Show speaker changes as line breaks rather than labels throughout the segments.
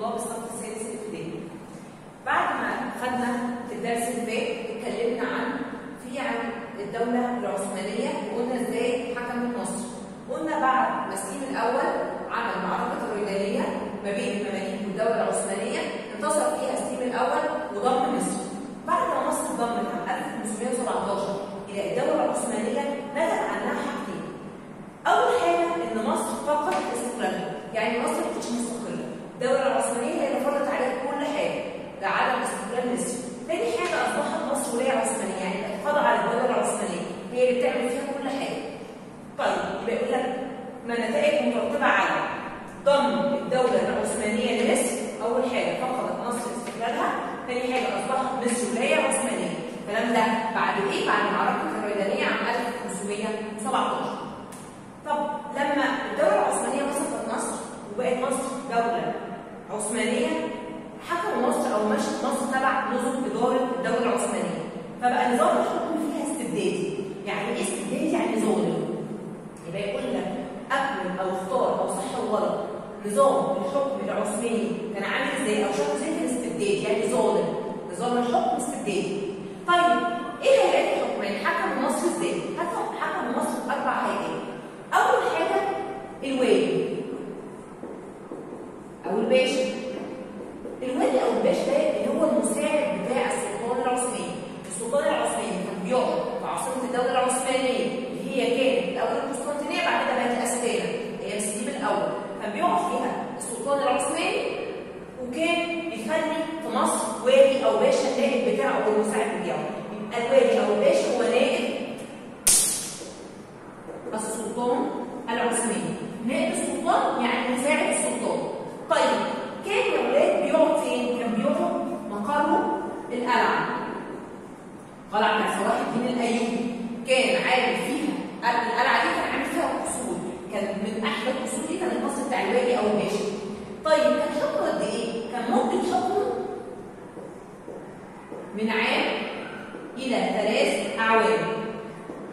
طلاب الصف السادس الابتدائي. بعد ما خدنا في الدرس اللي اتكلمنا عن في عن الدولة العثمانية وقلنا إزاي حكمت مصر. قلنا بعد مسليم الأول عمل معركة الرجالية ما بين المماليك والدولة العثمانية انتصر فيها سليم الأول وضم مصر. بعد ما مصر ضمت عام 1517 إلى الدولة العثمانية نتج عنها حاجتين. أول حاجة إن مصر فقدت استقلالها، يعني مصر ما كانتش مستقلة. الدولة العثمانية هي اللي فرضت عليها كل حاجة، ده عدم استقلال مصر. تاني حاجة أصبحت مصر ولاية عثمانية، يعني بقت خاضعة على الدولة العثمانية، هي اللي بتعمل فيها كل حاجة. طيب يبقى يقول لك ما نتائج مترتبة على ضم الدولة العثمانية لمصر، أول حاجة فقدت مصر استقلالها، مصر ولاية عثمانية. الكلام ده بعد إيه؟ بعد معركة الريدانية عام 1517. طب لما الدولة العثمانية مسكت مصر وبقت مصر دولة عثمانية حكموا مصر أو مشت مصر تبع نظم إدارة الدولة العثمانية فبقى نظام الحكم فيها استبدادي يعني إيه استبدادي؟ يعني ظالم يبقى يقول لك أكمل أو اختار أو صح أو غلط نظام الحكم العثماني كان عامل إزاي أو شكله إزاي كان استبدادي يعني ظالم نظام الحكم استبدادي طيب إيه هيئات الحكم؟ يعني حكم مصر إزاي؟ حكم حكم مصر باربع هيئات. اول حاجة الوالي أو الباشا. الوالي أو الباشا ده اللي هو المساعد بتاع السلطان العثماني. السلطان العثماني كان بيقعد في عاصمه الدولة العثمانيه اللي هي كانت الأول القسطنطينيه بعد كده بقت الاستانه أيام سليم الأول. كان بيقعد فيها السلطان العثماني وكان بيخلي في مصر والي أو باشا النائب بتاعه أو المساعد بتاعه. الوالي أو الباشا هو نائب السلطان العثماني نائب السلطان يعني مساعد السلطان طيب كان يا ولاد بيقعد فين؟ كان بيقعد مقره القلعه قلعه بتاعت صلاح الدين الايوبي كان عامل فيها القلعه دي كان عامل فيها قصور كان من أحلى القصور دي كان القصر بتاع الوالي أو الباشا طيب كان حكمه قد إيه؟ كان ممكن حكمه من عام إلى ثلاث أعوام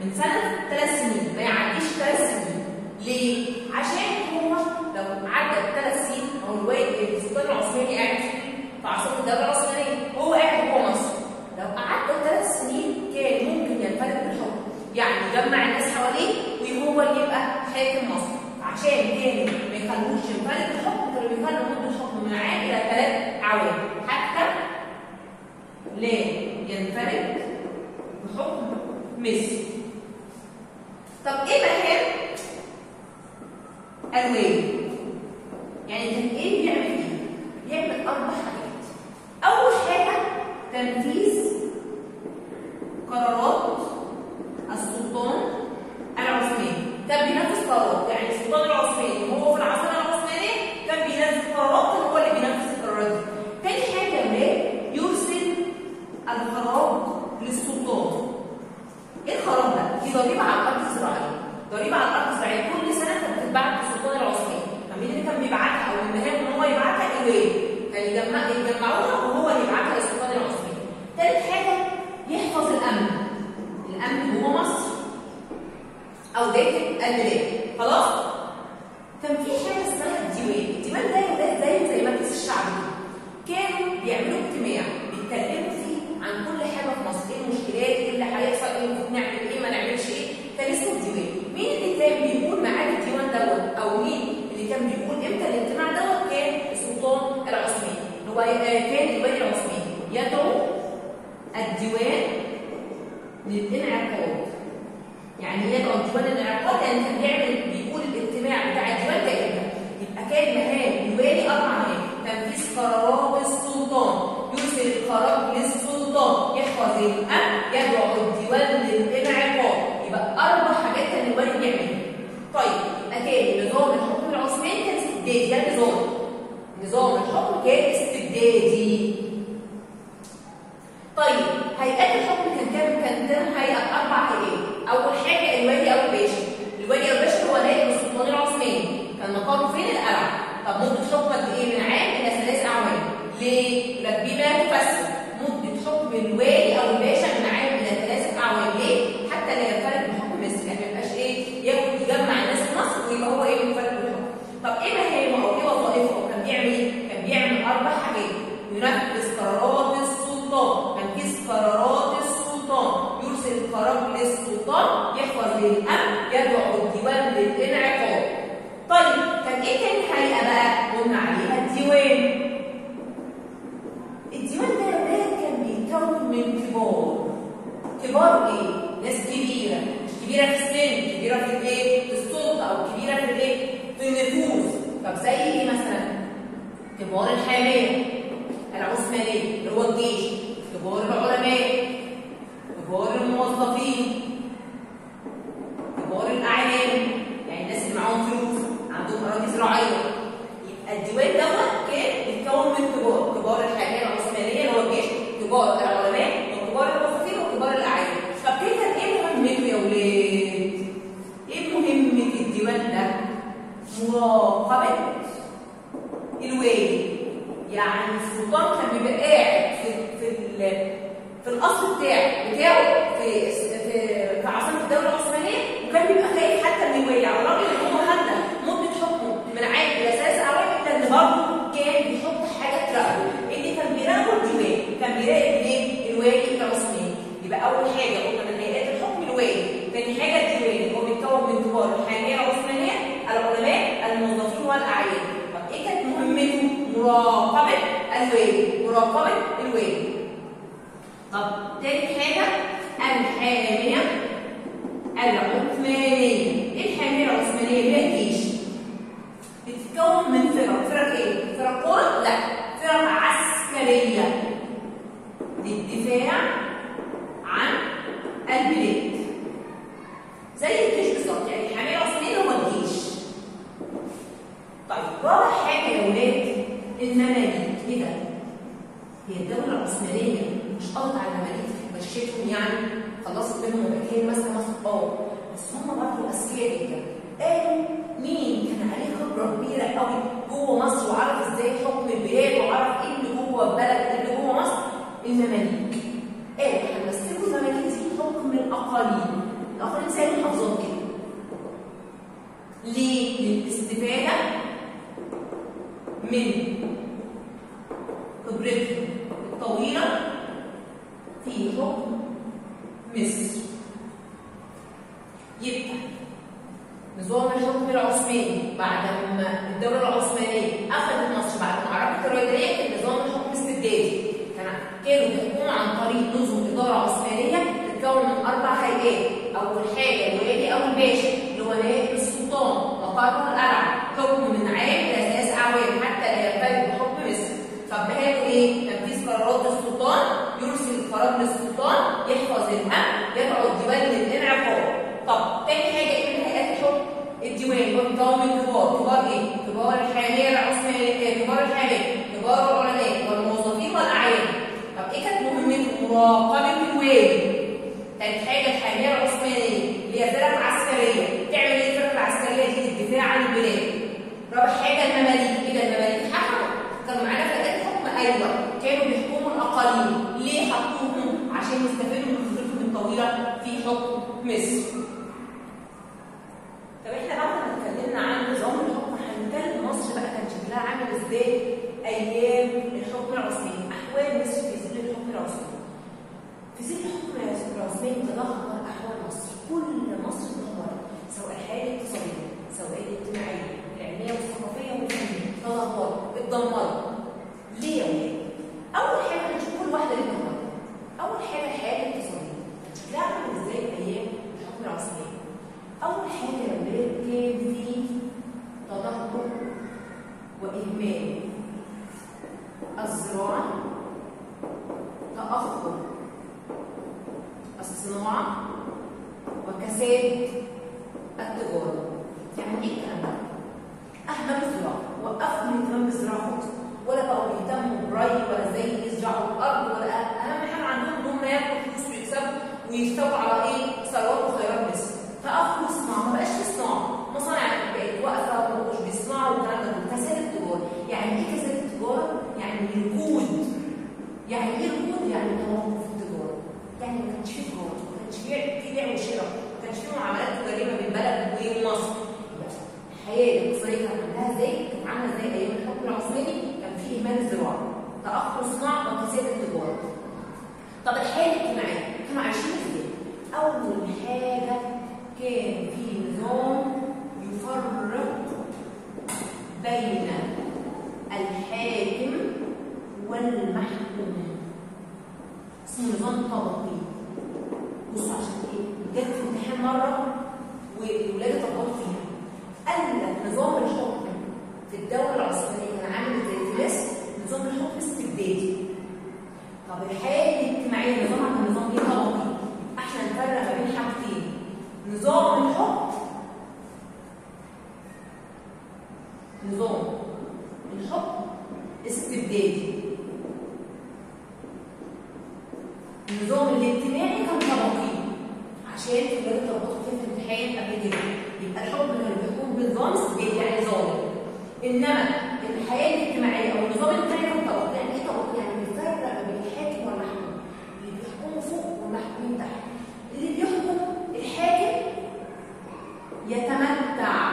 من سنة ثلاث سنين ما يعديش ثلاث سنين ليه؟ عشان هو لو عدى ثلاث سنين هو الوالي السلطان العثماني قاعد في عاصمة الدولة العثمانية هو قاعد جوه مصر لو قعد ثلاث سنين كان ممكن ينفرد بالحكم يعني يجمع الناس حواليه وهو اللي يبقى حاكم مصر عشان كانوا ما يخلوش ينفرد بالحكم كانوا بيخلوا مدة الحكم من عام إلى أعوام حتى لا ينفرد بحكم مصر طب إيه مكان يعني كان إيه بيعمل إيه؟ بيعمل أربع حاجات. أول حاجة تنفيذ قرارات السلطان العثماني كان بينفذ قرارات يعني السلطان العثماني وهو في العاصمه العثمانيه كان بينفذ قرارات كان هو اللي بينفذ القرارات دي تاني حاجة يا يرسل الخراج للسلطان إيه الخراج ده؟ دي ضريبه على الأرض الزراعيه ضريبه على الأرض الزراعيه كل سنه كانت بتتبعت للسلطان العثماني فمين اللي كان بيبعتها أو المهام ان هو يبعتها الوالي كان يجمع يجمعوها وهو اللي يبعتها للسلطان العثماني ثالث حاجة يحفظ الامن الامن جوه مصر داخل البلاد خلاص؟ كان في حاجة اسمها الديوان. الديوان ده ولاد زيه زي مجلس الشعب. كانوا بيعملوا اجتماع بيتكلموا فيه عن كل حاجة في مصر. إيه المشكلات؟ إيه اللي هيحصل؟ إيه نعمل إيه؟ ما نعملش إيه؟ كان اسمه الديوان. مين اللي كان بيقول ميعاد الديوان دوت؟ أو مين اللي كان بيقول إمتى الاجتماع دوت؟ كان السلطان العثماني. هو كان الوالي العثماني. يدعو الديوان للانعقاد. يعني يدعو الديوان للانعقاد يعني كان بيعمل بيقول الاجتماع بتاع الديوان ده يبقى كان مهام الوالي أربع مهام تنفيذ قرارات السلطان. يرسل القرار للسلطان. يحفظ الأمن يدعو الديوان للانعقاد. يبقى أربع حاجات كان الوالي بيعملها. طيب يبقى كان نظام الحكم العثماني كان استبدادي. ده نظام. نظام الحكم كان استبدادي. طيب هيئات الحكم كان كام كان كام هيئه أربع هيئات اول حاجة الوالي أو الباشا الوالي أو الباشا هو نائب السلطان العثماني كان مقامه فين القلعه طب مده حكم قد إيه من عام إلى ثلاث اعوام ليه؟ لك بما تفسر مده حكم الوالي أو الباشا من عام إلى ثلاث اعوام ليه؟ حتى لا ينفرد بحكم مصر يعني ما يبقاش إيه ياخد يجمع الناس في مصر ويبقى هو إيه منفرد بالحكم طب إيه مهامه أو إيه وظائفه أو كان بيعمل إيه؟ كان بيعمل ينفذ قرارات السلطان تنفيذ قرارات السلطان يرسل قرار للسلطان يحفظ للأمن يدعو الديوان للانعقاد. طيب كان إيه تاني هيئه بقى؟ قلنا عليها الديوان. الديوان ده ولاد كان بيتكون من كبار. كبار إيه؟ ناس كبيرة. مش كبيرة في السن كبيرة في الإيه؟ في السلطة أو كبيرة في الإيه؟ في النفوذ طب زي إيه مثلا؟ كبار الحامية العثمانية اللي هو الجيش. كبار العلماء. كبار الموظفين. المماليك قالوا هنمسكوا المماليك دي حكم الاقاليم الاقاليم زي المحافظات كده ليه؟ للاستفادة من خبرتهم الطويلة في حكم مصر يبقى نظام الحكم العثماني بعد ما الدولة العثمانية أخذت مصر بعد معركة الريدية كان نظام الحكم استبدادي كان كانوا بيحكموا عن طريق نظم إدارة عثمانية تتكون من أربع هيئات أول حاجة الوالي أو الباشا اللي هو نائب السلطان وقرر القلعة حكم من عام إلى ثلاث أعوام حتى لا ينفرد بحكم مصر طب بهاته إيه؟ تنفيذ قرارات السلطان يرسل قرار للسلطان يحفظ الامن يدعو الديوان للانعقاد. طب تاني حاجة إيه من هيئات الحكم؟ الديوان هو بيتكون من كبار، كبار إيه؟ كبار الحاميه العثمانيه، كبار الحاميه، كبار العلماء والموظفين والاعيان. طب إيه كانت مهمته؟ مراقبه الوالي. تاني حاجة الحاميه العثمانيه اللي هي فرق عسكريه، تعمل إيه الفرق العسكريه دي؟ الدفاع عن البلاد. رابع حاجة المماليك، ده المماليك حكموا كانوا معانا في اداه الحكم أيوه كانوا بيحكموا الاقاليم ليه حطوهم عشان يستفادوا من خبرتهم الطويله في حكم مصر طب إحنا بعد ما اتكلمنا عن نظام الحكم هنتكلم مصر بقى كان شكلها عامل إزاي أيام الحكم العثماني أحوال مصر في ظل الحكم العثماني. في ظل الحكم العثماني تدهور أحوال مصر. كل مصر تدهورت سواء الحياة الاقتصاديه سواء الاجتماعيه العلميه والثقافيه والفنيه تدهورت اتدمرت. ليه؟ يا؟ أول حاجة هنشوف كل واحدة ليه اتدمرت أول حاجة الحياة الاقتصاديه عامل إزاي أيام الحكم العثماني؟ أول حاجة يا ولاد كان في تدهور وإهمال الزراعه تاخر الصناعه وكساد التجاره يعني إيه الكلام ده؟ اهملوا الزراعة وقفوا الاهتمام بالزراعه خالص. ولا بقوا بيهتموا بري ولا إزاي يزرعوا الأرض ولا اهم حاجة عندهم إن هم ياكلوا فلوس ويكسبوا ويشتغلوا على إيه؟ ثروات وخيرات مصر فاخروا الصناعه ما بقاش في صناعه مصانع بقت واقفة وما بقوش بيصنعوا والكلام ده. كساد التجاره يعني إيه كساد التجاره؟ يعني ركود يعني إيه ركود؟ يعني توقف بيع بيع وشراء ما كانش فيهم تجارية بين بلد ومصر الحياة الاقتصادية كانت عندها إزاي؟ كانت عاملة إزاي؟ أيام الحكم العثماني كان في إهمال الزراعة. تاخر الصناعه وانتزاع التجارة. طب الحياة الاجتماعية كانوا عايشين إزاي؟ أول حاجة كان في نظام يفرق بين الحاكم والمحكوم. اسمه نظام طبقي. بصوا عشان إيه؟ جت في امتحان مرة والولاد اتلخبطوا فيها. قال لك نظام الحكم في الدولة العثمانية كان عامل زي في مصر نظام الحكم استبدادي. طب الحياة الاجتماعية نظام عن النظام إيه؟ طبقي. إحنا نفرق ما بين حاجتين. نظام الحكم نظام الحكم استبدادي. النظام الاجتماعي عشان تقدروا تربطوا في الامتحان قبل كده. يبقى الحكم كان بيحكم استبدادي يعني ظالم إنما الحياة الاجتماعية أو النظام الاجتماعي كان طبقي يعني إيه طبقي؟ يعني بيفرق بين الحاكم والمحكوم. اللي بيحكموا فوق والمحكومين تحت. اللي بيحكم الحاكم يتمتع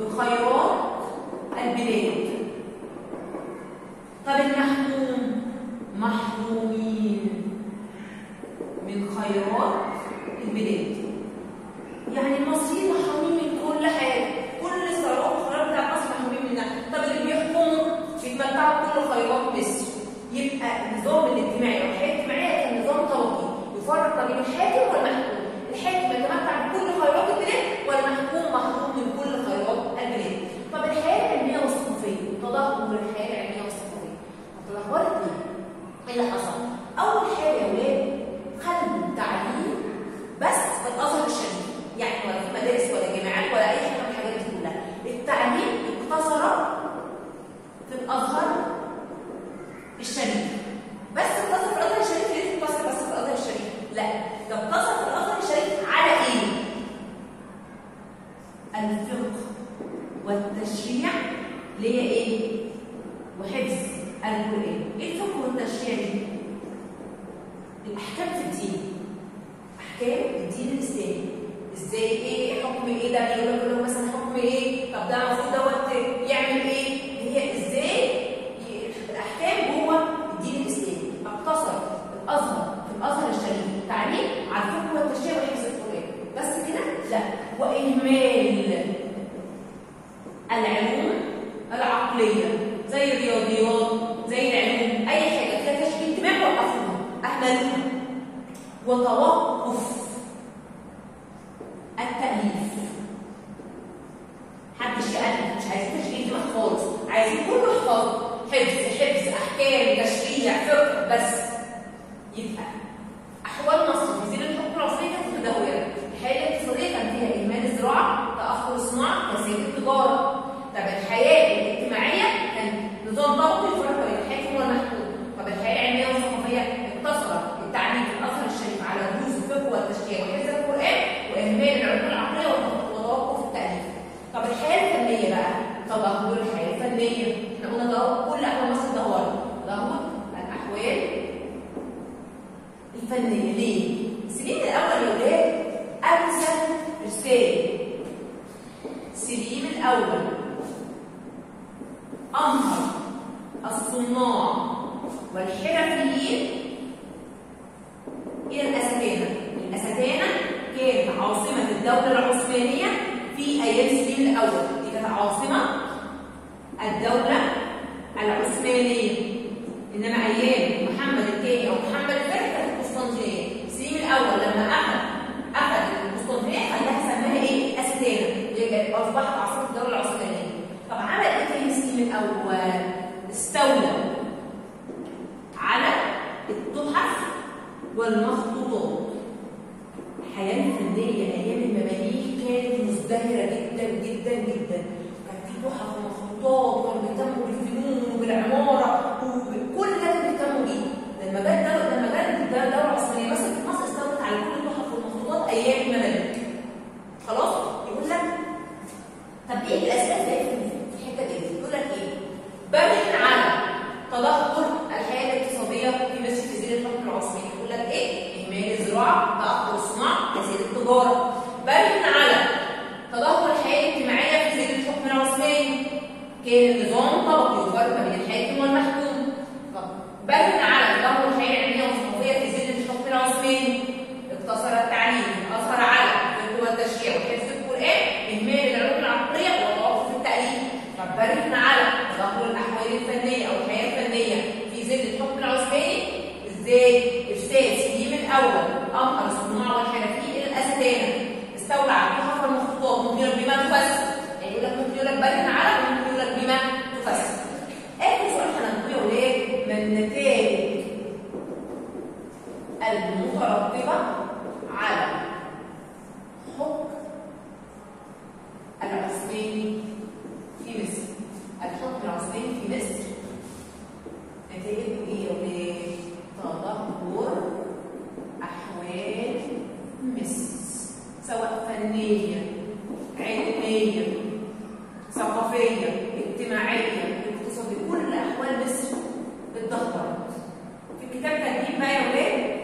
بخيرات البلاد طب المحكوم؟ محرومين من خيرات البلاد يعني المصريين محرومين من كل حاجة كل الثروات والخيرات بتاع مصر محرومين منها طب اللي بيحكموا بيتمتعوا بكل خيرات مصر يبقى النظام الاجتماعي أو الحياة الاجتماعيه كان نظام طبقي يفرق ما بين الحاكم والمحكوم الحاكم يتمتع بكل خيرات البلاد والمحكوم محروم من كل خيرات البلاد طب الحياة العلميه والثقافيه تدهور الحياة العلميه والثقافيه تدهورت ليه؟ إيه اللي حصل؟ اول حاجة يا ولاد خلوا التعليم بس في الازهر الشريف يعني ولا في مدارس ولا جامعات ولا اي حاجة من الحاجات دي كلها التعليم اقتصر في الازهر الشريف بس اقتصر في الازهر الشريف ليه اقتصر بس في الازهر الشريف لا ده اقتصر في الازهر الشريف على إيه الفقه والتشريع اللي هي إيه وحفظ القران إيه الفقه والتشريع دي الاحكام في الدين احكام الدين الاسلامي إزاي إيه حكم إيه ده بيقول لك له مثلا حكم إيه طب ده المفروض دوت يعمل إيه هي إزاي ي- الاحكام جوه الدين الاسلامي اقتصر الازهر في الازهر الشريف التعليم على الفقه والتشريع وحفظ القران بس كده لا واهمال العلوم العقليه زي الرياضيات زي العلوم اي حاجة فيها تشكيل دماغ وقفوها اهملوها وتوقف التأليف محدش يألف مش عايزين تشكيل دماغ خالص عايزين كله يحفظ حفظ حفظ احكام تشريع فقه بس يبقى احوال مصر في زيل الحكم العصري كانت متدهوره الحياة الاقتصاديه كان فيها اهمال الزراعه تاخر الصناعه تسيير التجاره طب الحياة الاجتماعيه كان نظام طبقي يفرق بين الحاكم والمحكوم طب الحياة العلميه والثقافيه اقتصر التعليم في الازهر الشريف على دروس الفقه والتشريع وحفظ القران واهمال العلوم العقليه وتوقف التاليف طب الحياة الفنيه بقى تدهور الحياة الفنيه إحنا قلنا ده كل احوال مصر دهور تدهور الاحوال الفنيه ليه؟ سليم الأول يا ولاد ارسل رساله سليم الأول امهر الصناع والحرفيين إلى الاستانه الاستانه كانت عاصمه الدولة العثمانيه في أيام سليم الأول. دي كانت عاصمة الدولة العثمانية. إنما أيام محمد الثاني أو محمد الثالث كانت القسطنطينية. سليم الأول لما اخذ أخذ القسطنطينية خلاها سماها إيه؟ استانه اللي كانت أصبحت عاصمة الدولة العثمانية. طب عمل إيه تاني سليم الأول؟ استولى على التحف والمخطوطات. أيام المماليك كانت مزدهره جدا جدا جدا. كان في تحف ومخطوطات وكانوا بيهتموا بالفنون وبالعمارة وبكل ده كانوا بيهتموا بيه. لما جت لما جت الدولة العثمانيه مسكت مصر استولت على كل التحف والمخطوطات أيام المماليك خلاص يقول لك طب إيه الاسئله زي في الحته دي يقول لك إيه برهن على تدهور الحياة الاقتصاديه في مصر في زيل الحكم العثماني يقول لك إيه اهمال الزراعه تاخر الصناعه تزيد التجاره برهن على تدهور الحياة الاجتماعيه في زيل الحكم العثماني كان النظام طبقي يفرق بين الحاكم والمحكوم. برهن على الحياة العلمية والثقافية في الحكم العثماني اقتصر التعليم أثر على والتشريع وحفظ القرآن إهمال العلوم العقلية وتوقف التأليف. طب اجتماعية اجتماعية اقتصادية. كل احوال مصر اتدهورت. في الكتاب ترتيب بقى يا ولاد؟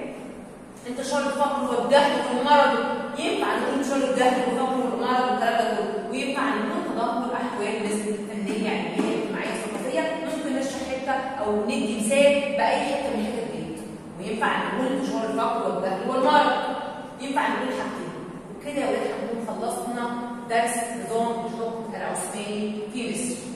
انتشار الفقر والدهر والمرض. ينفع نقول انتشار الدهر والفقر والمرض والكلام ده وينفع نقول تدهور أحوال مصر فنية يعني علميه اجتماعية ثقافية ممكن نشرح حتة أو ندي مثال بأي حتة من الحتت دي وينفع نقول انتشار الفقر والدهر والمرض. ينفع نقول حاجتين. وكده يا ولاد هنكون خلصنا درس نظام الحكم. that I was being used.